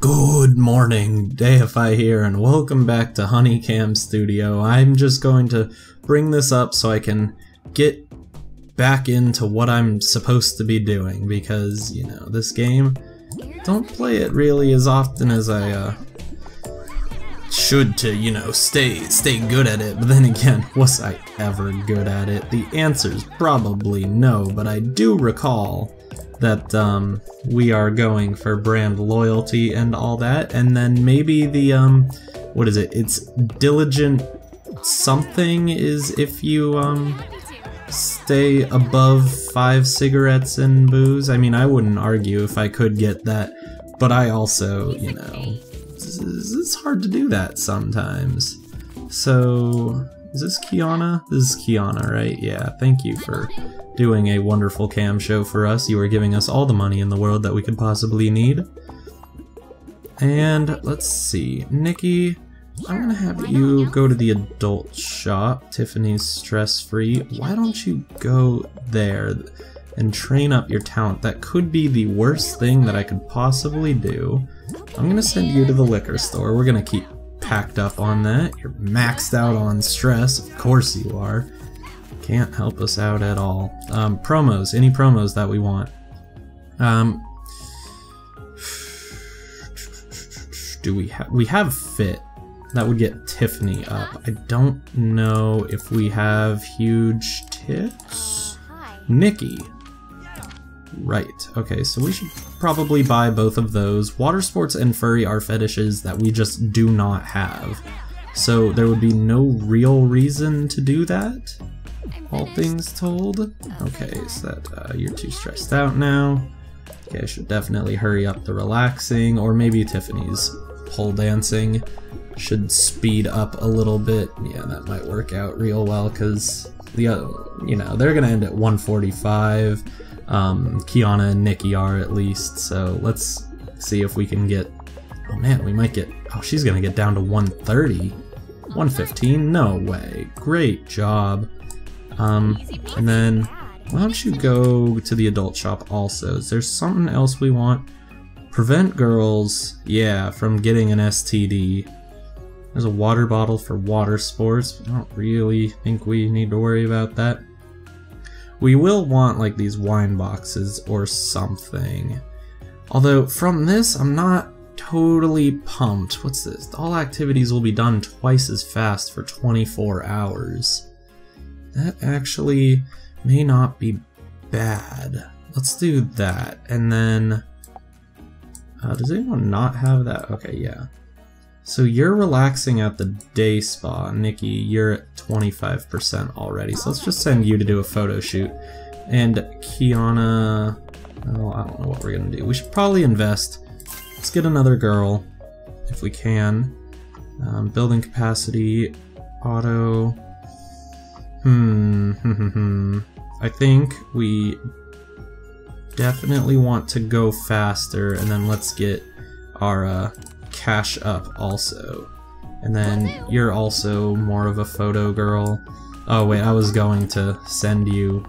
Good morning, Deipfei here, and welcome back to HunieCam Studio. I'm just going to bring this up so I can get back into what I'm supposed to be doing, because, you know, this game, don't play it really as often as I, uh, should to, you know, stay stay good at it, but then again, was I ever good at it? The answer's probably no, but I do recall that um, we are going for brand loyalty and all that, and then maybe the um, what is it? It's diligent something is if you um stay above five cigarettes and booze. I mean, I wouldn't argue if I could get that, but I also, you know, it's, it's hard to do that sometimes. So, is this Kyanna? This is Kyanna, right? Yeah, thank you for doing a wonderful cam show for us. You are giving us all the money in the world that we could possibly need. And let's see, Nikki, I'm gonna have you go to the adult shop, Tiffany's Stress Free. Why don't you go there and train up your talent? That could be the worst thing that I could possibly do. I'm gonna send you to the liquor store. We're gonna keep packed up on that. You're maxed out on stress, of course you are. Can't help us out at all. Um, promos, any promos that we want. Um, do we have, we have fit. That would get Tiffany up. I don't know if we have huge tits. Nikki. Right, okay, so we should probably buy both of those. Water sports and furry are fetishes that we just do not have. So there would be no real reason to do that all things told. Okay, so that uh, you're too stressed out now. Okay, I should definitely hurry up the relaxing, or maybe Tiffany's pole dancing should speed up a little bit. Yeah, that might work out real well, because, the uh, you know, they're to end at 145. Um, Kyanna and Nikki are at least, so let's see if we can get... Oh man, we might get... Oh, she's to get down to 130. 115? No way. Great job. Um, and then why don't you go to the adult shop also? Is there something else we want? Prevent girls, yeah, from getting an STD. There's a water bottle for water sports. I don't really think we need to worry about that. We will want like these wine boxes or something. Although from this, I'm not totally pumped. What's this? All activities will be done twice as fast for 24 hours. That actually may not be bad. Let's do that. And then... Uh, does anyone not have that? Okay, yeah. So you're relaxing at the day spa. Nikki, you're at 25% already. So let's just send you to do a photo shoot. And Kyanna... Oh, I don't know what we're going to do. We should probably invest. Let's get another girl, if we can. Um, building capacity, auto... Hmm, I think we definitely want to go faster, and then let's get our uh, cash up also. And then you're also more of a photo girl. Oh wait, I was going to send you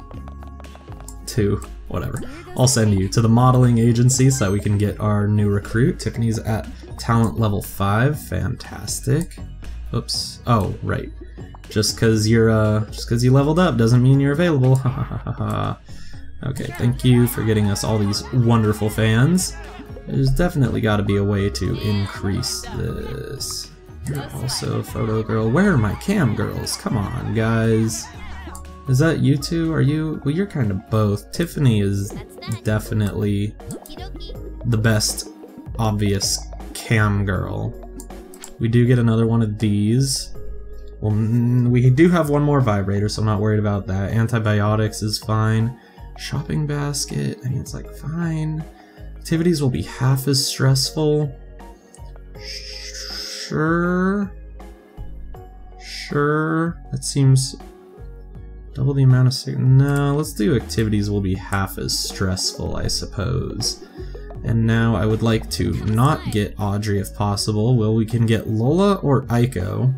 to whatever. I'll send you to the modeling agency so that we can get our new recruit. Tiffany's at talent level 5. Fantastic. Oops. Oh, right. Just because you're uh, just because you leveled up doesn't mean you're available. okay, thank you for getting us all these wonderful fans. There's definitely got to be a way to increase this. You're also a photo girl. Where are my cam girls? Come on, guys. Is that you two? Are you? Well, you're kind of both. Tiffany is definitely the best obvious cam girl. We do get another one of these. Well, we do have one more vibrator, so I'm not worried about that. Antibiotics is fine. Shopping basket, I mean, it's like fine. Activities will be half as stressful. Sure. Sure. That seems double the amount of No, let's do activities will be half as stressful, I suppose. And now I would like to not get Audrey if possible. Well, we can get Lola or Aiko.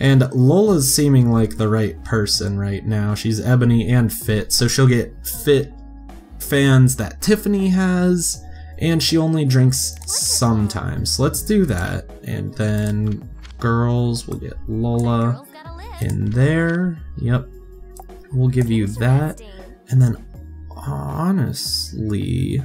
And Lola's seeming like the right person right now. She's ebony and fit, so she'll get fit fans that Tiffany has, And she only drinks sometimes. Let's do that. And then girls, we'll get Lola in there. Yep. We'll give you that. And then honestly,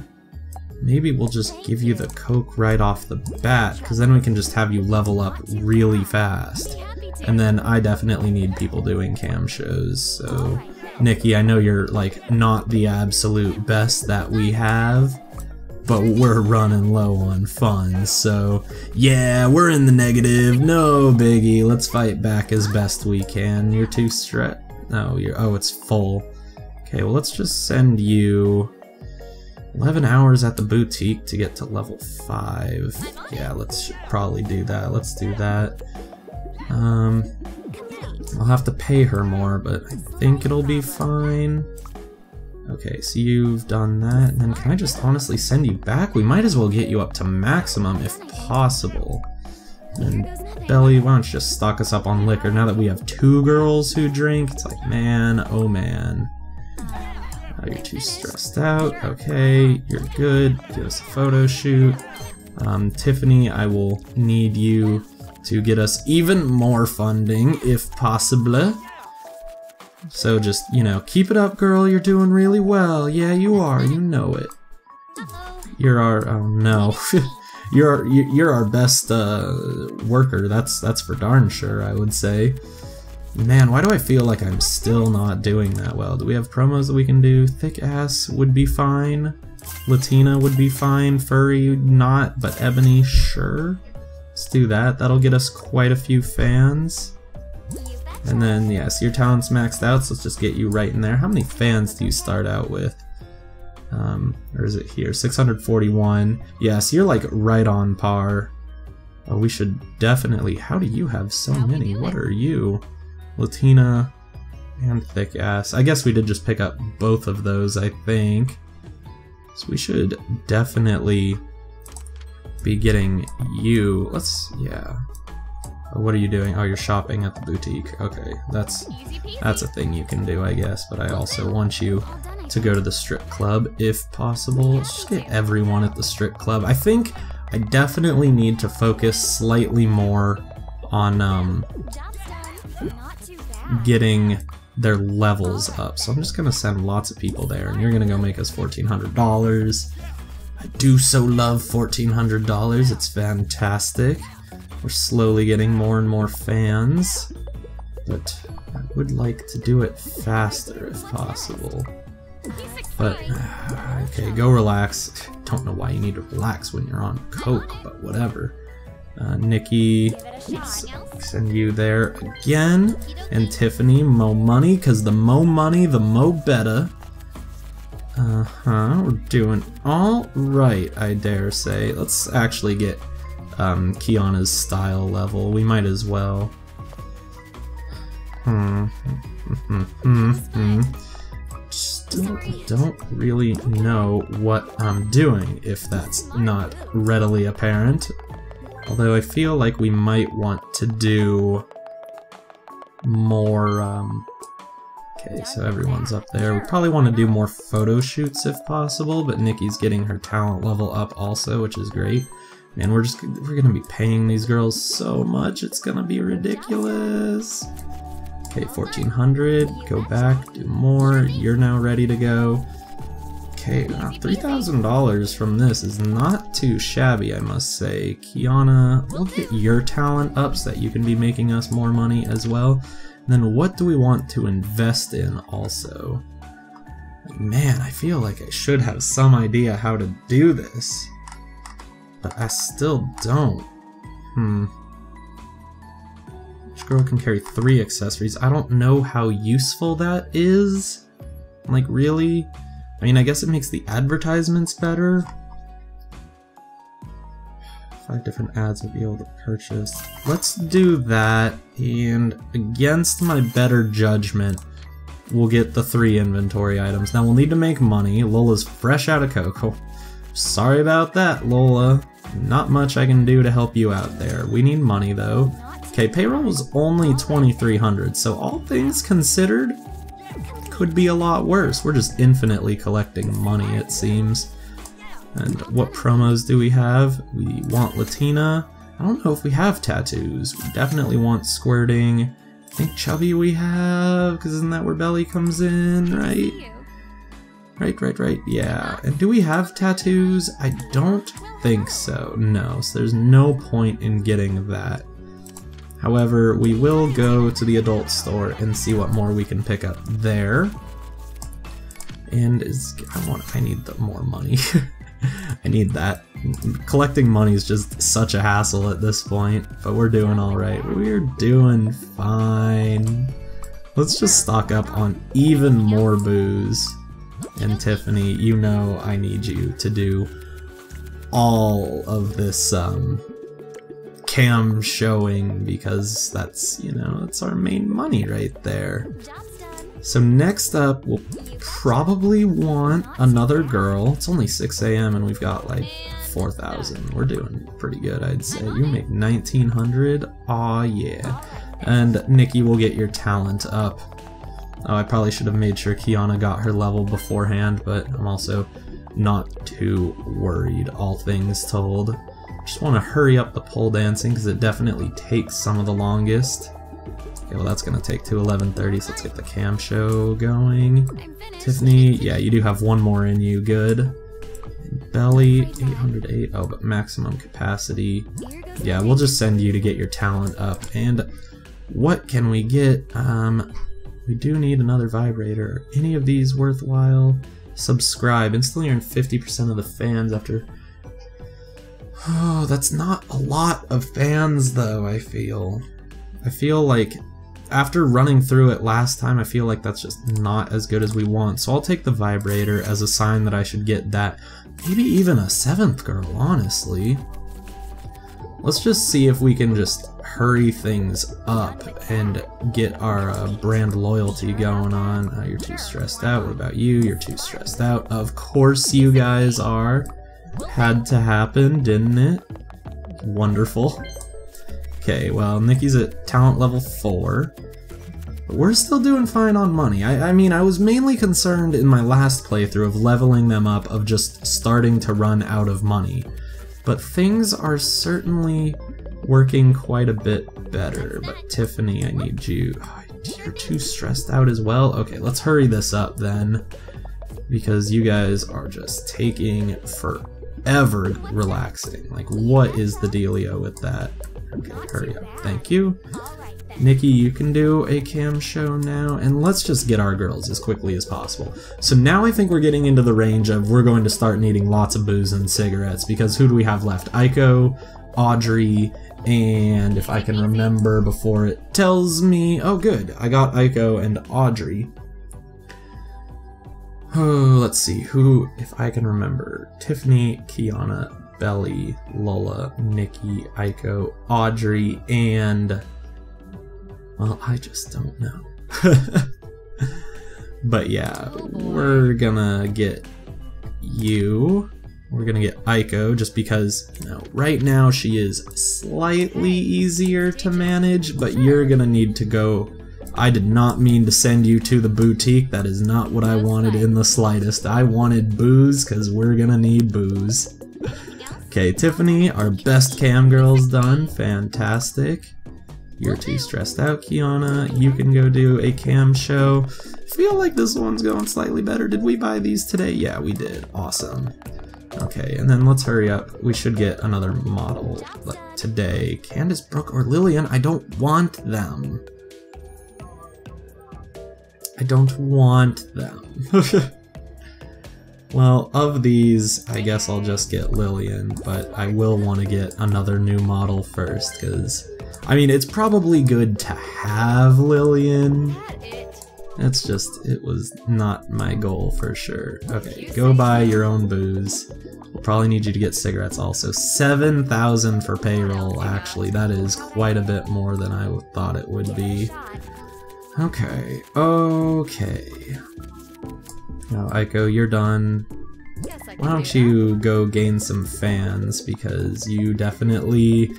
maybe we'll just give you the Coke right off the bat, because then we can just have you level up really fast. And then I definitely need people doing cam shows, so Nikki, I know you're like not the absolute best that we have, but we're running low on funds, so yeah, we're in the negative, no biggie, let's fight back as best we can. You're too stretched. No, you're, oh, it's full. Okay, well let's just send you 11 hours at the boutique to get to level 5. Yeah, let's probably do that. Let's do that. Um, I'll have to pay her more, but I think it'll be fine. Okay, so you've done that, and then can I just honestly send you back? We might as well get you up to maximum if possible. And Beli, why don't you just stock us up on liquor now that we have two girls who drink? It's like, man, oh man. Oh, you're too stressed out. Okay, you're good. Give us a photo shoot. Um, Tiffany, I will need you to get us even more funding, if possible. So just, you know, keep it up, girl. You're doing really well. Yeah, you are. You know it. You're our... Oh, no. you're you're our best uh, worker. That's that's for darn sure, I would say. Man, why do I feel like I'm still not doing that well? Do we have promos that we can do? Thick ass would be fine. Latina would be fine. Furry, not, but Ebony, sure. Let's do that. That'll get us quite a few fans. And then, yeah, so your talent's maxed out, so let's just get you right in there. How many fans do you start out with? Um, or is it here? 641. Yeah, so you're like right on par. Oh, we should definitely... How do you have so many? What are you? Latina, and Thick Ass. I guess we did just pick up both of those, I think. So we should definitely be getting you. Let's, yeah. Oh, what are you doing? Oh, you're shopping at the boutique. Okay, that's that's a thing you can do, I guess. But I also want you to go to the strip club if possible. Let's just get everyone at the strip club. I think I definitely need to focus slightly more on um, getting their levels up. So I'm just gonna send lots of people there, and you're gonna go make us $1,400. I do so love $1,400. It's fantastic. We're slowly getting more and more fans, but I would like to do it faster if possible. But, okay, go relax. Don't know why you need to relax when you're on coke, but whatever. Uh, Nikki, send you there again. And Tiffany, mo money, because the mo money, the mo better. Uh-huh, we're doing all right, I dare say. Let's actually get um, Kyanna's style level. We might as well. Hmm. Hmm. Hmm. Still don't really know what I'm doing, if that's not readily apparent. Although I feel like we might want to do more, um, okay, so everyone's up there. We probably want to do more photo shoots if possible, but Nikki's getting her talent level up also, which is great. Man, we're just, we're gonna be paying these girls so much, it's gonna be ridiculous. Okay, 1400, go back, do more, you're now ready to go. Okay, uh, $3,000 from this is not too shabby, I must say. Kyanna, we'll get your talent up so that you can be making us more money as well. Then what do we want to invest in also? Man, I feel like I should have some idea how to do this. But I still don't. Hmm. Each girl can carry three accessories. I don't know how useful that is. Like, really? I mean, I guess it makes the advertisements better. Five different ads will be able to purchase. Let's do that, and against my better judgment, we'll get the three inventory items. Now, we'll need to make money. Lola's fresh out of cocoa. Sorry about that, Lola. Not much I can do to help you out there. We need money, though. Okay, payroll was only 2300 so all things considered, could be a lot worse. We're just infinitely collecting money, it seems. And what promos do we have? We want Latina. I don't know if we have tattoos. We definitely want squirting. I think chubby we have, because isn't that where Beli comes in, right? Right, right, right, yeah. And do we have tattoos? I don't think so, no. So there's no point in getting that. However, we will go to the adult store and see what more we can pick up there. And is I want I need the more money. I need that. Collecting money is just such a hassle at this point, but we're doing alright. We're doing fine. Let's just stock up on even more booze. And Tiffany, you know I need you to do all of this um, cam showing because that's, you know, that's our main money right there. So next up, we'll probably want another girl. It's only 6 a.m. and we've got like 4,000. We're doing pretty good, I'd say. You make 1,900? Aw, yeah. And Nikki will get your talent up. Oh, I probably should have made sure Kyanna got her level beforehand, but I'm also not too worried, all things told. Just want to hurry up the pole dancing because it definitely takes some of the longest. Okay, well that's to take to 11.30, so let's get the cam show going. Tiffany, yeah, you do have one more in you, good. Beli, 808, oh, but maximum capacity. Yeah, we'll just send you to get your talent up. And what can we get? Um, we do need another vibrator. Any of these worthwhile? Subscribe. Instantly earn 50% of the fans after... Oh, that's not a lot of fans though, I feel. I feel like after running through it last time, I feel like that's just not as good as we want. So I'll take the vibrator as a sign that I should get that. Maybe even a seventh girl, honestly. Let's just see if we can just hurry things up and get our uh, brand loyalty going on. Uh, you're too stressed out. What about you? You're too stressed out. Of course you guys are. Had to happen, didn't it? Wonderful. Okay, well, Nikki's at talent level 4. But we're still doing fine on money. I, I mean, I was mainly concerned in my last playthrough of leveling them up, of just starting to run out of money. But things are certainly working quite a bit better. But Tiffany, I need you. Oh, you're too stressed out as well. Okay, let's hurry this up then. Because you guys are just taking forever relaxing. Like, what is the dealio with that? Hurry up. Thank you. Nikki, you can do a cam show now, and let's just get our girls as quickly as possible. So now I think we're getting into the range of we're going to start needing lots of booze and cigarettes, because who do we have left? Aiko, Audrey, and if I can remember before it tells me... Oh, good. I got Aiko and Audrey. Oh, let's see. Who, if I can remember. Tiffany, Kyanna, Beli, Lola, Nikki, Aiko, Audrey, and... Well, I just don't know. but yeah, we're gonna get you. We're gonna get Aiko just because, you know, right now she is slightly easier to manage, but you're gonna need to go. I did not mean to send you to the boutique. That is not what I wanted in the slightest. I wanted booze because we're gonna need booze. Okay, Tiffany, our best cam girl's done. Fantastic. You're too stressed out, Kyanna. You can go do a cam show. Feel like this one's going slightly better. Did we buy these today? Yeah, we did. Awesome. Okay, and then let's hurry up. We should get another model today. Candace, Brooke, or Lillian. I don't want them. I don't want them. well, of these, I guess I'll just get Lillian, but I will want to get another new model first, because, I mean, it's probably good to have Lillian. That's just, it was not my goal for sure. Okay, go buy your own booze. We'll probably need you to get cigarettes also. 7,000 for payroll, actually. That is quite a bit more than I thought it would be. Okay, okay. Now, Aiko, you're done. Why don't you go gain some fans, because you definitely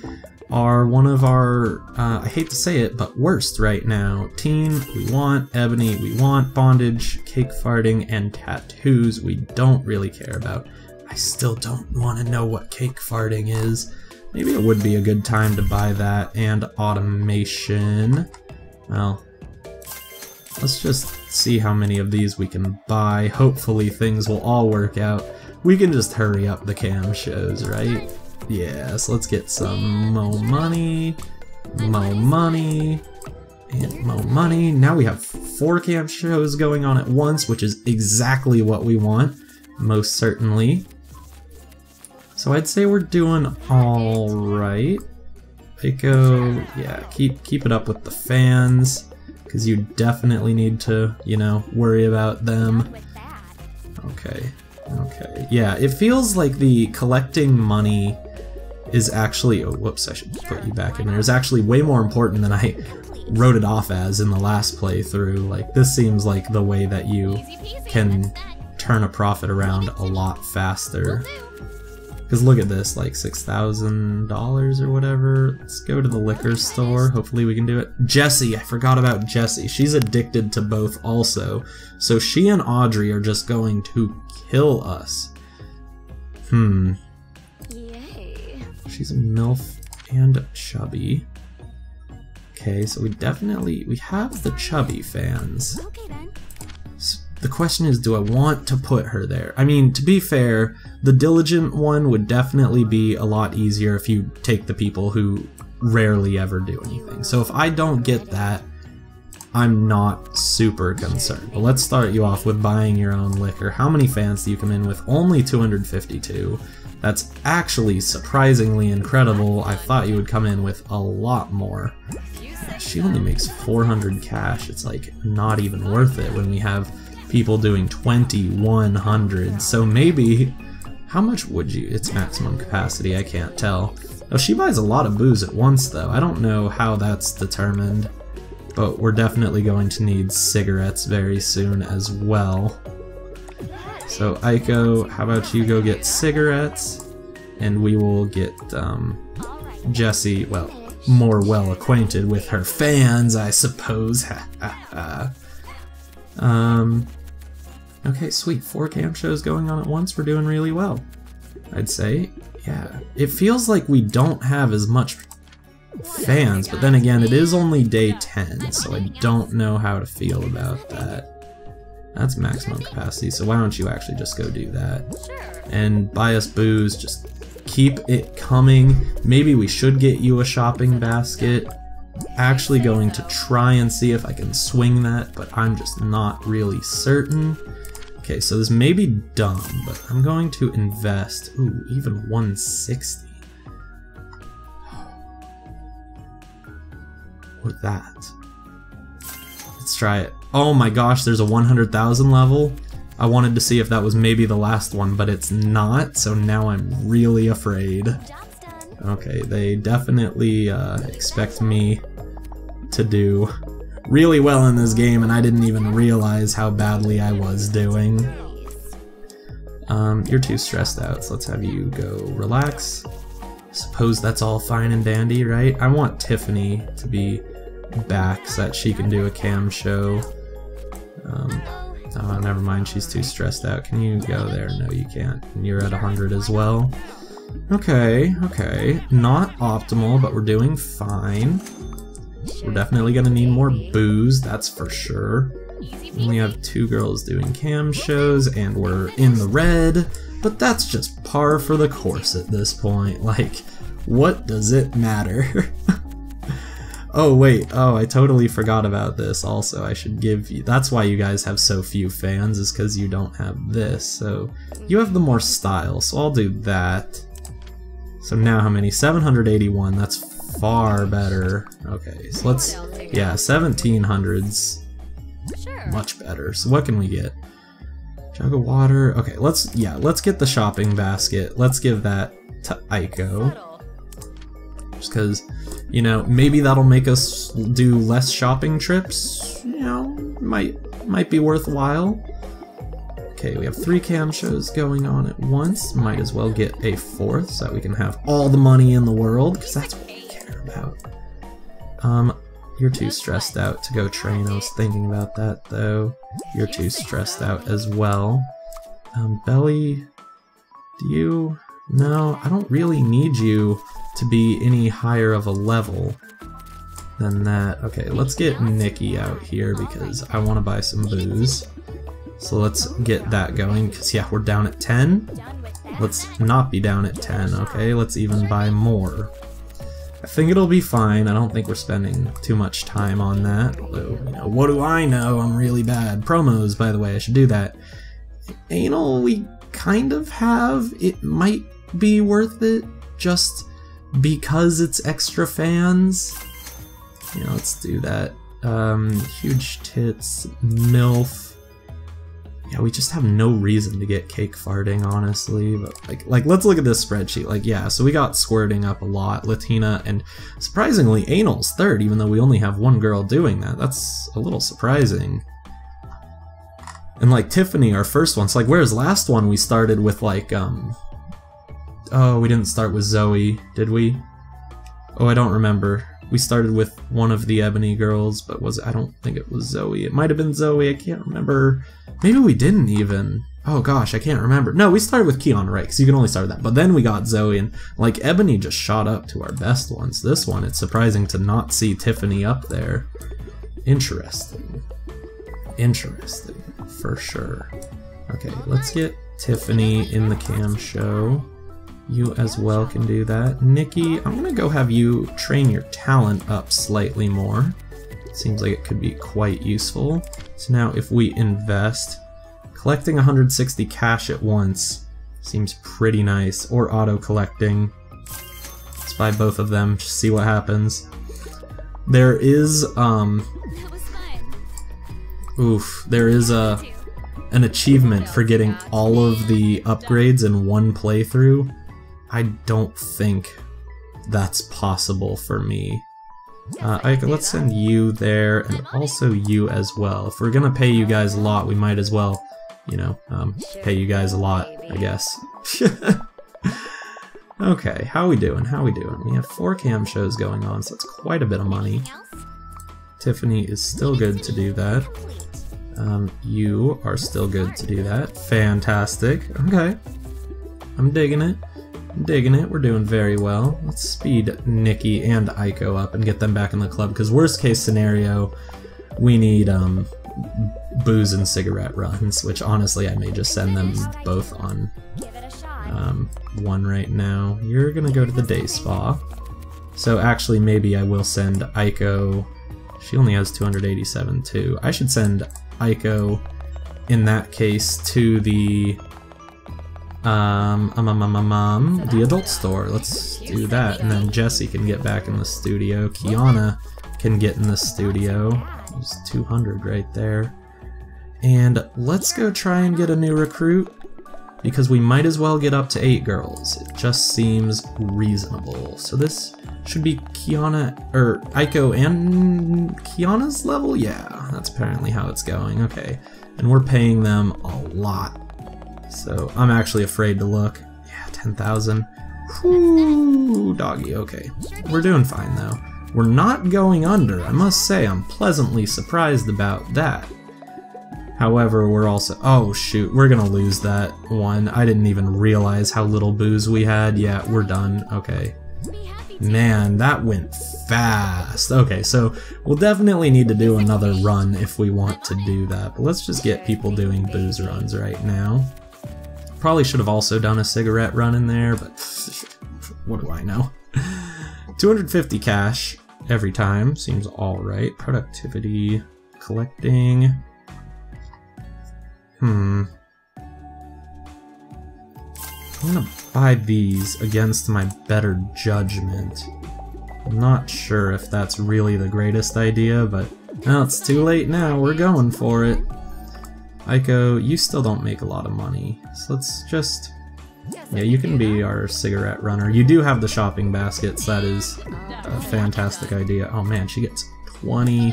are one of our, uh, I hate to say it, but worst right now. Team, we want Ebony, we want bondage, cake farting, and tattoos we don't really care about. I still don't want to know what cake farting is. Maybe it would be a good time to buy that and automation. Well, let's just see how many of these we can buy. Hopefully things will all work out. We can just hurry up the cam shows, right? Yes, let's get some more money, more money, and more money. Now we have four cam shows going on at once, which is exactly what we want, most certainly. So I'd say we're doing all right. Pico, yeah, keep keep it up with the fans, because you definitely need to, you know, worry about them. Okay, okay, yeah, it feels like the collecting money is actually, oh, whoops, I should put you back in there, is actually way more important than I wrote it off as in the last playthrough. Like, this seems like the way that you can turn a profit around a lot faster. Because look at this, like $6,000 or whatever. Let's go to the liquor store. Hopefully we can do it. Jessie, I forgot about Jessie. She's addicted to both also. So she and Audrey are just going to kill us. Hmm. Yay. She's a MILF and chubby. Okay, so we definitely, we have the chubby fans. Okay then. The question is, do I want to put her there? I mean, to be fair, the diligent one would definitely be a lot easier if you take the people who rarely ever do anything. So if I don't get that, I'm not super concerned. But let's start you off with buying your own liquor. How many fans do you come in with? Only 252. That's actually surprisingly incredible. I thought you would come in with a lot more. She only makes 400 cash. It's like not even worth it when we have people doing 2100. So maybe, how much would you? It's maximum capacity, I can't tell. Oh, she buys a lot of booze at once though. I don't know how that's determined, but we're definitely going to need cigarettes very soon as well. So Aiko, how about you go get cigarettes, and we will get um, Jessie, well, more well acquainted with her fans, I suppose. um, okay, sweet. Four cam shows going on at once. We're doing really well. I'd say. Yeah. It feels like we don't have as much fans, but then again, it is only day 10, so I don't know how to feel about that. That's maximum capacity, so why don't you actually just go do that? And buy us booze, just keep it coming. Maybe we should get you a shopping basket. Actually going to try and see if I can swing that, but I'm just not really certain. Okay, so this may be dumb, but I'm going to invest, ooh, even 160. With that. Let's try it. Oh my gosh, there's a 100,000 level. I wanted to see if that was maybe the last one, but it's not, so now I'm really afraid. Okay, they definitely uh, expect me to do really well in this game, and I didn't even realize how badly I was doing. Um, you're too stressed out, so let's have you go relax. Suppose that's all fine and dandy, right? I want Tiffany to be back so that she can do a cam show. Um, Oh, never mind, she's too stressed out. Can you go there? No, you can't. And you're at 100 as well. Okay, okay. Not optimal, but we're doing fine. We're definitely gonna need more booze, that's for sure. We have two girls doing cam shows, and we're in the red, but that's just par for the course at this point. Like, what does it matter? Oh wait, oh I totally forgot about this also. I should give you, that's why you guys have so few fans is because you don't have this. So you have the more style, so I'll do that. So now how many? 781, that's far better. Okay, so let's, yeah, 1700s. Much better. So what can we get? Jug of water. Okay, let's, yeah, let's get the shopping basket. Let's give that to Aiko. Just because you know, maybe that'll make us do less shopping trips. You know, might might be worthwhile. We have three cam shows going on at once. Might as well get a fourth so that we can have all the money in the world, because that's what we care about. Um, you're too stressed out to go train. I was thinking about that, though. You're too stressed out as well. Um, Beli... Do you... No, I don't really need you to be any higher of a level than that. Okay, let's get Nikki out here because I want to buy some booze. So let's get that going, because yeah, we're down at 10. Let's not be down at 10, okay? Let's even buy more. I think it'll be fine. I don't think we're spending too much time on that. Although, you know, what do I know? I'm really bad. Promos, by the way, I should do that. Anal, we kind of have. It might be worth it just because it's extra fans. Yeah, let's do that. Um, huge tits, MILF. Yeah, we just have no reason to get cake farting, honestly. But like, like let's look at this spreadsheet. Like, yeah, so we got squirting up a lot, Latina, and surprisingly, anal's third, even though we only have one girl doing that. That's a little surprising. And like Tiffany, our first one. So like, whereas last one we started with like, um, oh, we didn't start with Zoe, did we? Oh, I don't remember. We started with one of the Ebony girls, but was I don't think it was Zoe. It might have been Zoe. I can't remember. Maybe we didn't even. Oh gosh, I can't remember. No, we started with Kyanna, right? Because you can only start with that. But then we got Zoe, and like Ebony just shot up to our best ones. This one, it's surprising to not see Tiffany up there. Interesting. Interesting, for sure. Okay, let's get Tiffany in the cam show. You as well can do that. Nikki, I'm gonna go have you train your talent up slightly more. Seems like it could be quite useful. So now if we invest, collecting 160 cash at once seems pretty nice. Or auto collecting. Let's buy both of them, just see what happens. There is, um... Oof, there is a an achievement for getting all of the upgrades in one playthrough. I don't think that's possible for me. Uh, I, let's send you there, and also you as well. If we're gonna pay you guys a lot, we might as well, you know, um, pay you guys a lot, I guess. okay, how we doing? How we doing? We have four cam shows going on, so it's quite a bit of money. Tiffany is still good to do that. Um, you are still good to do that. Fantastic. Okay. I'm digging it digging it. We're doing very well. Let's speed Nikki and Aiko up and get them back in the club, because worst case scenario, we need um, booze and cigarette runs, which honestly I may just send them both on um, one right now. You're gonna go to the day spa. So actually maybe I will send Aiko, she only has 287 too. I should send Aiko in that case to the um, um, um, um, um, um, the adult store. Let's do that. And then Jessie can get back in the studio. Kyanna can get in the studio. There's 200 right there. And let's go try and get a new recruit because we might as well get up to eight girls. It just seems reasonable. So this should be Kyanna, or Aiko and Kyanna's level? Yeah, that's apparently how it's going. Okay. And we're paying them a lot so I'm actually afraid to look. Yeah, 10,000. Whoo, doggy, okay. We're doing fine though. We're not going under. I must say, I'm pleasantly surprised about that. However, we're also- oh shoot, we're gonna lose that one. I didn't even realize how little booze we had. Yeah, we're done. Okay. Man, that went fast. Okay, so we'll definitely need to do another run if we want to do that. But let's just get people doing booze runs right now. Probably should have also done a cigarette run in there, but what do I know? 250 cash every time seems alright. Productivity, collecting. Hmm. I'm gonna buy these against my better judgment. I'm not sure if that's really the greatest idea, but well, it's too late now. We're going for it. Aiko, you still don't make a lot of money, so let's just... Yeah, you can be our cigarette runner. You do have the shopping baskets, that is a fantastic idea. Oh man, she gets 20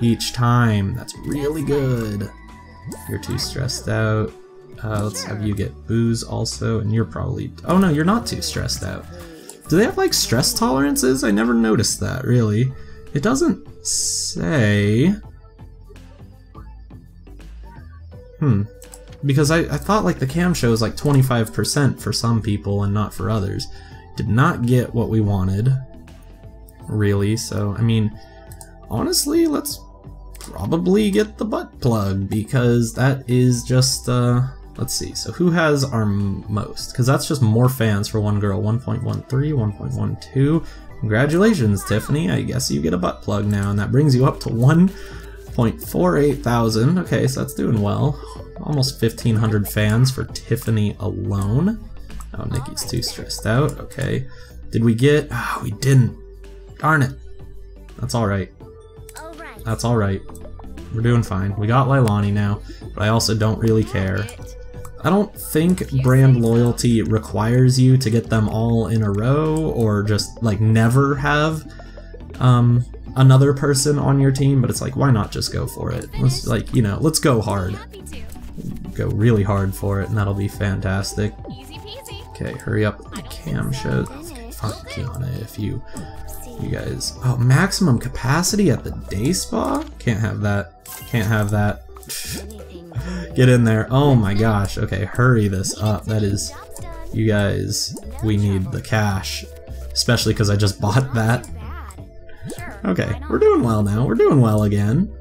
each time. That's really good. You're too stressed out. Uh, let's have you get booze also, and you're probably... Oh no, you're not too stressed out. Do they have like stress tolerances? I never noticed that, really. It doesn't say... Hmm. Because I, I thought like the cam show is like 25% for some people and not for others. Did not get what we wanted, really, so I mean, honestly, let's probably get the butt plug because that is just, uh, let's see, so who has our most? Because that's just more fans for one girl, 1.13, 1.12. Congratulations, Tiffany, I guess you get a butt plug now, and that brings you up to 1.48 thousand. Okay, so that's doing well. Almost 1,500 fans for Tiffany alone. Oh, Nikki's too stressed out. Okay. Did we get... Ah, oh, we didn't. Darn it. That's alright. That's alright. We're doing fine. We got Lailani now, but I also don't really care. I don't think brand loyalty requires you to get them all in a row or just like never have um, another person on your team, but it's like why not just go for it? Let's like, you know, let's go hard. Go really hard for it and that'll be fantastic. Okay, hurry up the cam shows. Fuck Kyanna if you you guys. Oh, maximum capacity at the day spa? Can't have that. Can't have that. Get in there. Oh my gosh. Okay, hurry this up. That is... You guys, we need the cash. Especially because I just bought that. Okay, we're doing well now. We're doing well again.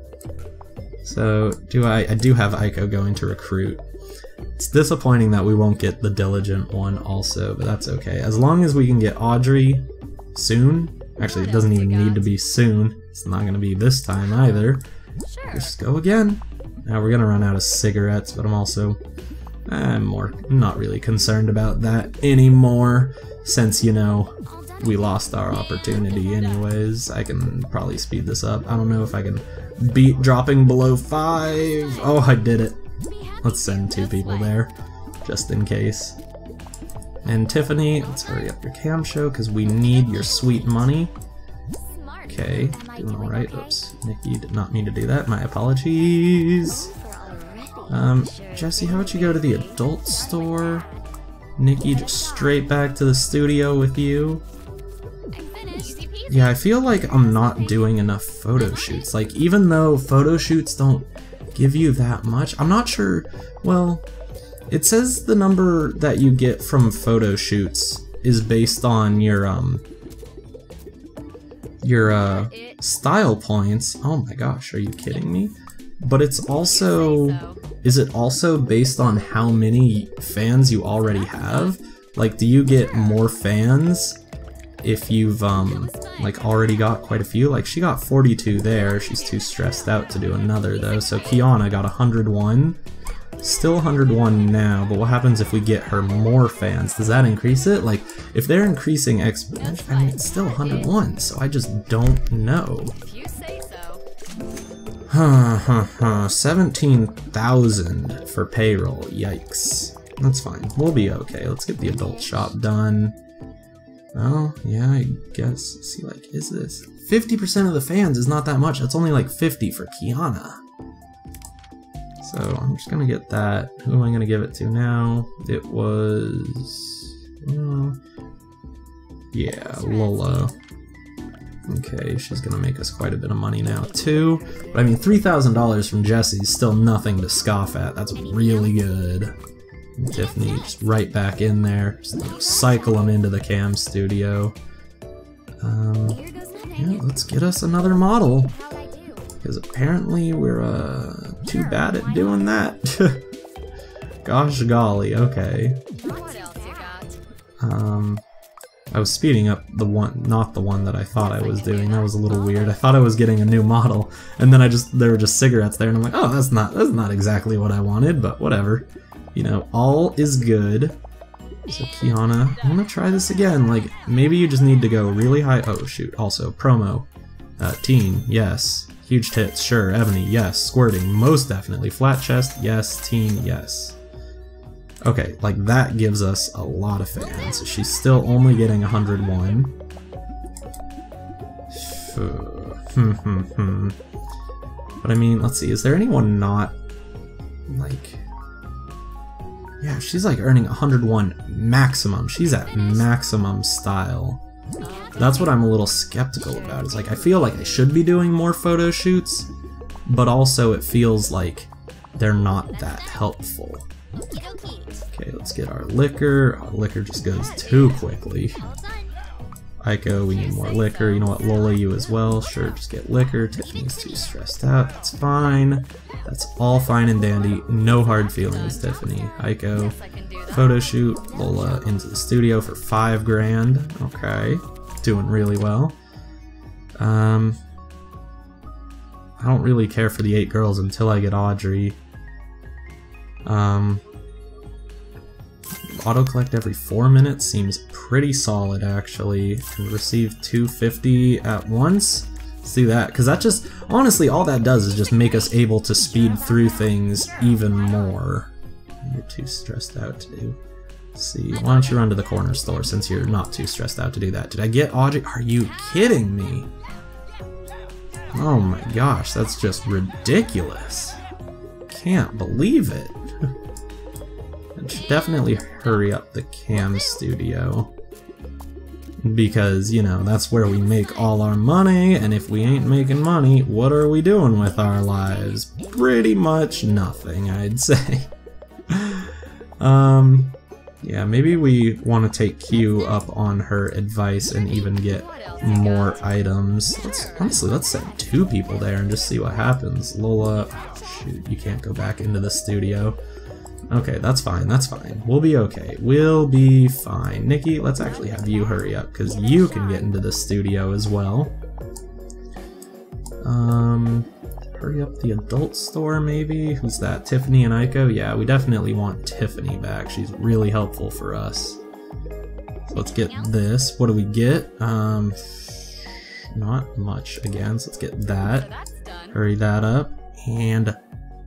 So, do I... I do have Aiko going to recruit. It's disappointing that we won't get the Diligent one also, but that's okay. As long as we can get Audrey soon. Actually, it doesn't even need to be soon. It's not going to be this time either. Just go again. Now we're gonna run out of cigarettes, but I'm also I'm more not really concerned about that anymore since you know we lost our opportunity anyways. I can probably speed this up. I don't know if I can beat dropping below five. Oh, I did it. Let's send two people there just in case. And Tiffany, let's hurry up your cam show because we need your sweet money. Okay, doing alright. Oops, Nikki did not mean to do that. My apologies. Um, Jessie, how about you go to the adult store? Nikki, just straight back to the studio with you. Yeah, I feel like I'm not doing enough photo shoots. Like, even though photo shoots don't give you that much, I'm not sure, well, it says the number that you get from photo shoots is based on your, um, your uh, style points. Oh my gosh, are you kidding me? But it's also, is it also based on how many fans you already have? Like, do you get more fans if you've, um, like, already got quite a few? Like, she got 42 there, she's too stressed out to do another, though, so Kyanna got 101. Still 101 now, but what happens if we get her more fans? Does that increase it? Like, if they're increasing exponentially, I mean, it's still 101, so I just don't know. Huh, huh, huh. 17,000 for payroll. Yikes. That's fine. We'll be okay. Let's get the adult shop done. Oh, yeah, I guess. See, like, is this? 50% of the fans is not that much. That's only like 50 for Kyanna. So I'm just gonna get that. Who am I gonna give it to now? It was... Uh, yeah, Lola. Okay, she's gonna make us quite a bit of money now too. But I mean, $3,000 from Jessie is still nothing to scoff at. That's really good. Tiffany just right back in there. Just cycle them into the cam studio. Um, yeah, let's get us another model. Because apparently we're uh, too bad at doing that. Gosh golly, okay. Um, I was speeding up the one, not the one that I thought I was doing. That was a little weird. I thought I was getting a new model, and then I just there were just cigarettes there, and I'm like, oh, that's not that's not exactly what I wanted, but whatever. You know, all is good. So Kyanna, I'm gonna try this again. Like maybe you just need to go really high. Oh shoot! Also promo, uh, teen, yes. Huge tits, sure. Ebony, yes. Squirting, most definitely. Flat chest, yes. Teen, yes. Okay, like that gives us a lot of fans. She's still only getting 101. Hmm, hmm, hmm. But I mean, let's see, is there anyone not, like... Yeah, she's like earning 101 maximum. She's at maximum style. That's what I'm a little skeptical about. It's like, I feel like I should be doing more photo shoots, but also it feels like they're not that helpful. Okay, let's get our liquor. Our liquor just goes too quickly. Aiko, we need more liquor. You know what, Lola, you as well. Sure, just get liquor. Tiffany's too stressed out. That's fine. That's all fine and dandy. No hard feelings, Tiffany. Aiko, photo shoot. Lola into the studio for five grand. Okay, doing really well. Um, I don't really care for the eight girls until I get Audrey. Um, auto collect every four minutes seems pretty solid actually. Receive 250 at once. Do that because that just honestly all that does is just make us able to speed through things even more. You're too stressed out to do. See, why don't you run to the corner store since you're not too stressed out to do that? Did I get Audrey? Are you kidding me? Oh my gosh, that's just ridiculous. Can't believe it. Definitely hurry up the cam studio. Because, you know, that's where we make all our money, and if we ain't making money, what are we doing with our lives? Pretty much nothing, I'd say. um, yeah, maybe we want to take Kyu up on her advice and even get more items. Let's, honestly, let's send two people there and just see what happens. Lola, shoot, you can't go back into the studio. Okay, that's fine, that's fine. We'll be okay. We'll be fine. Nikki, let's actually have you hurry up, because you can get into the studio as well. Um, hurry up the adult store, maybe? Who's that? Tiffany and Aiko? Yeah, we definitely want Tiffany back. She's really helpful for us. So let's get this. What do we get? Um, not much again, so let's get that. Hurry that up. And,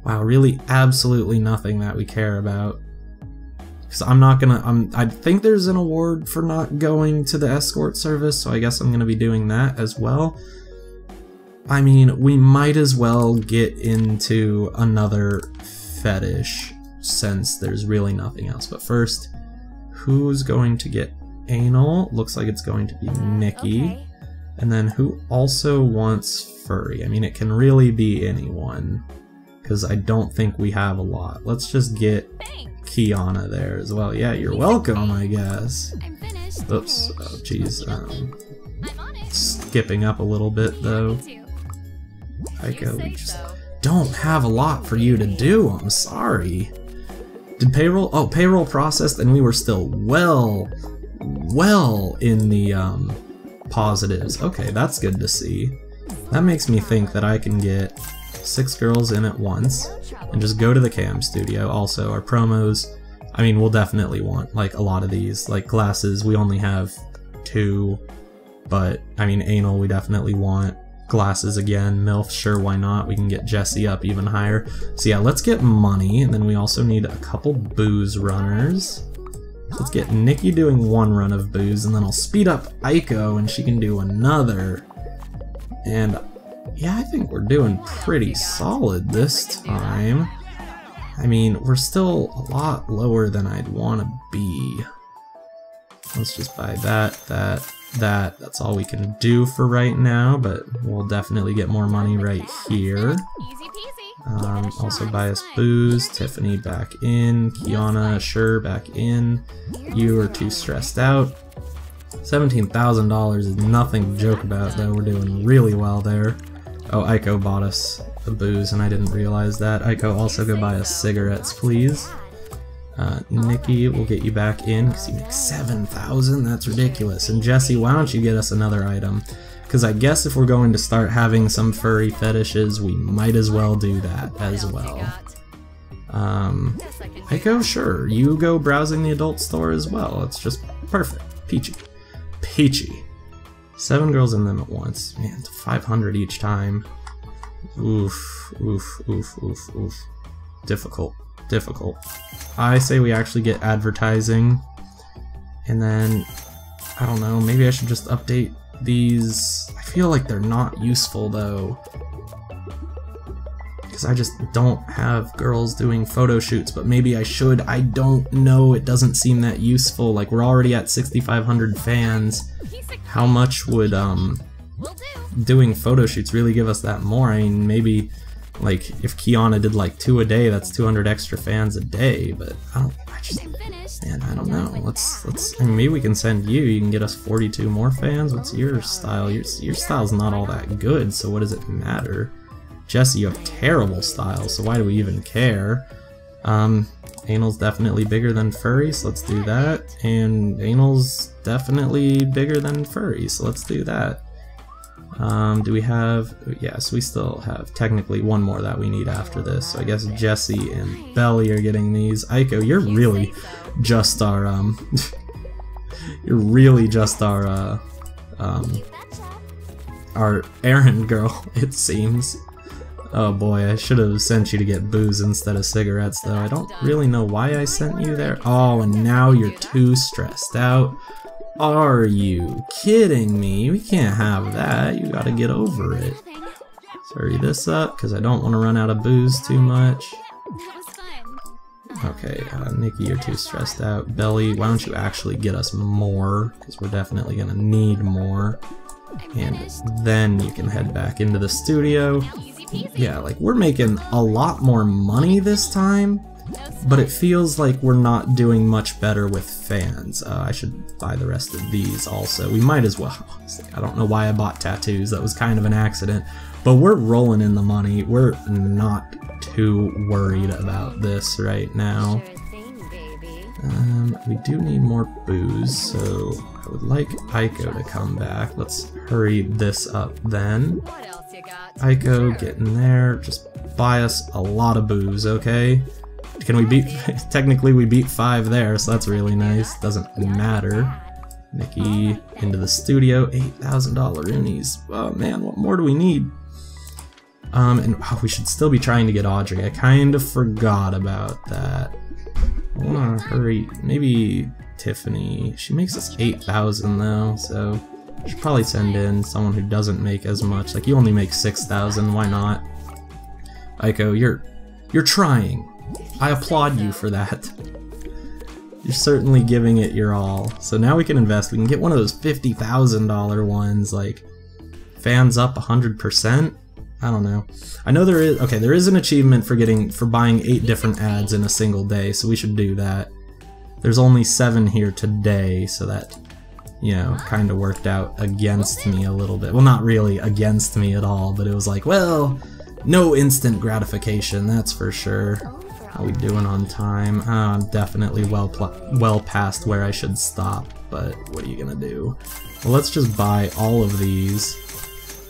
wow, really absolutely nothing that we care about. Because I'm not gonna, I'm, I think there's an award for not going to the escort service, so I guess I'm gonna be doing that as well. I mean, we might as well get into another fetish since there's really nothing else. But first, who's going to get anal? Looks like it's going to be Nikki. And then who also wants furry? I mean, it can really be anyone. Because I don't think we have a lot. Let's just get Kyanna there as well. Yeah, you're welcome, I guess. Oops. Oh, jeez. Um, skipping up a little bit, though. Aiko, we just don't have a lot for you to do, I'm sorry. Did payroll? Oh, payroll processed and we were still well, well in the um, positives. Okay, that's good to see. That makes me think that I can get six girls in at once and just go to the cam studio. Also, our promos, I mean, we'll definitely want like a lot of these. Like glasses, we only have two, but I mean, anal, we definitely want glasses again. MILF, sure, why not? We can get Jessie up even higher. So yeah, let's get money, and then we also need a couple booze runners. Let's get Nikki doing one run of booze, and then I'll speed up Aiko, and she can do another. And yeah, I think we're doing pretty solid this time. I mean, we're still a lot lower than I'd want to be. Let's just buy that, that, that. That's all we can do for right now, but we'll definitely get more money right here. Um, also buy us booze, Tiffany back in, Kyanna, sure, back in. You are too stressed out. $17,000 is nothing to joke about though, we're doing really well there. Oh, Aiko bought us the booze and I didn't realize that. Aiko, also go buy us cigarettes, please. Uh, Nikki will get you back in because you make 7,000. That's ridiculous. And Jessie, why don't you get us another item? Because I guess if we're going to start having some furry fetishes, we might as well do that as well. Um, Aiko, sure. You go browsing the adult store as well. It's just perfect. Peachy. Peachy. Seven girls in them at once. Man, 500 each time. Oof, oof, oof, oof, oof. Difficult difficult. I say we actually get advertising, and then, I don't know, maybe I should just update these. I feel like they're not useful though. Because I just don't have girls doing photo shoots, but maybe I should. I don't know. It doesn't seem that useful. Like, we're already at 6,500 fans. How much would, um, doing photo shoots really give us that more? I mean, maybe Like, if Kyanna did like two a day, that's 200 extra fans a day, but I don't, I just, man, I don't know. Let's, let's, I mean, maybe we can send you, you can get us 42 more fans. What's your style? Your, your style's not all that good, so what does it matter? Jessie, you have terrible style, so why do we even care? Um, anal's definitely bigger than furry, so let's do that. And anal's definitely bigger than furry, so let's do that. Um, do we have... Yes, we still have technically one more that we need after this. So I guess Jessie and Beli are getting these. Aiko, you're really just our... Um, you're really just our... Uh, um, our errand girl, it seems. Oh boy, I should have sent you to get booze instead of cigarettes, though. I don't really know why I sent you there. Oh, and now you're too stressed out. Are you kidding me? We can't have that. You gotta get over it. Hurry this up, because I don't want to run out of booze too much. Okay, uh, Nikki, you're too stressed out. Beli, why don't you actually get us more? Because we're definitely gonna need more. And then you can head back into the studio. Yeah, like, we're making a lot more money this time but it feels like we're not doing much better with fans. Uh, I should buy the rest of these also. We might as well. I don't know why I bought tattoos. That was kind of an accident. But we're rolling in the money. We're not too worried about this right now. Um, we do need more booze, so I would like Aiko to come back. Let's hurry this up then. Aiko, get in there. Just buy us a lot of booze, okay? Can we beat... Technically we beat 5 there, so that's really nice. Doesn't matter. Nikki into the studio. $8,000 unis. Oh man, what more do we need? Um, and oh, we should still be trying to get Audrey. I kind of forgot about that. I wanna hurry. Maybe Tiffany. She makes us 8,000 though, so I should probably send in someone who doesn't make as much. Like, you only make 6,000, why not? Aiko, you're you're trying. I applaud you for that. You're certainly giving it your all. So now we can invest. We can get one of those $50,000 ones, like fans up 100%. I don't know. I know there is okay, there is an achievement for getting for buying 8 different ads in a single day, so we should do that. There's only 7 here today, so that you know, kind of worked out against me a little bit. Well, not really against me at all, but it was like, well, no instant gratification, that's for sure. How we doing on time? Uh, I'm definitely well well past where I should stop, but what are you gonna do? Well, let's just buy all of these,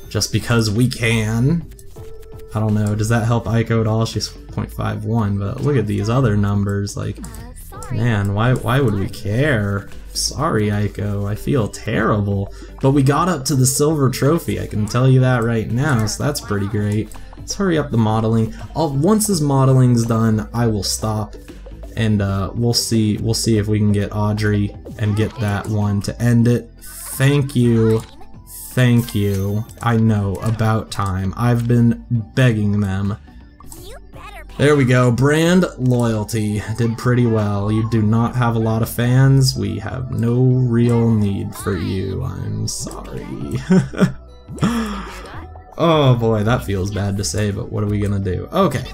just because we can. I don't know, does that help Aiko at all? She's 0.51, but look at these other numbers, like, man, why, why would we care? Sorry, Aiko, I feel terrible. But we got up to the silver trophy, I can tell you that right now, so that's pretty great. Let's hurry up the modeling. I'll, once this modeling's done, I will stop and uh, we'll see we'll see if we can get Audrey and get that one to end it. Thank you. Thank you. I know, about time. I've been begging them. There we go, brand loyalty. Did pretty well. You do not have a lot of fans. We have no real need for you. I'm sorry. Oh boy, that feels bad to say, but what are we gonna do? Okay,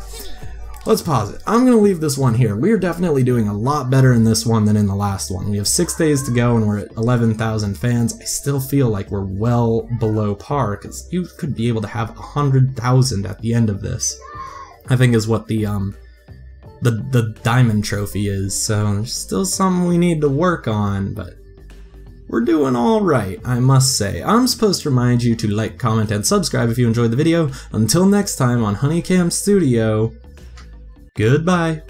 let's pause it. I'm gonna leave this one here. We're definitely doing a lot better in this one than in the last one. We have six days to go and we're at 11,000 fans. I still feel like we're well below par, because you could be able to have 100,000 at the end of this. I think is what the, um, the, the diamond trophy is, so there's still something we need to work on, but we're doing alright, I must say. I'm supposed to remind you to like, comment, and subscribe if you enjoyed the video. Until next time on HunieCam Studio, goodbye.